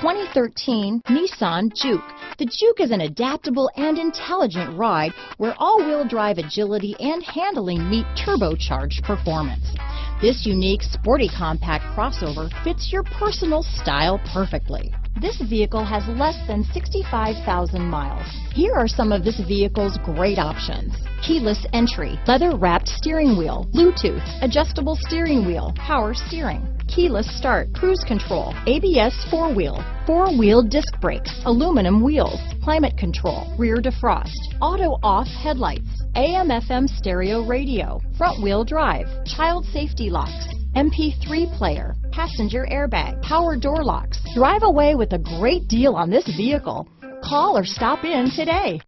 2013 Nissan Juke. The Juke is an adaptable and intelligent ride where all-wheel drive agility and handling meet turbocharged performance. This unique, sporty compact crossover fits your personal style perfectly. This vehicle has less than 65,000 miles. Here are some of this vehicle's great options. Keyless entry, leather wrapped steering wheel, Bluetooth, adjustable steering wheel, power steering, keyless start, cruise control, ABS four wheel, four wheel disc brakes, aluminum wheels, climate control, rear defrost, auto off headlights, AM FM stereo radio, front wheel drive, child safety locks, MP3 player, passenger airbag, power door locks. Drive away with a great deal on this vehicle. Call or stop in today.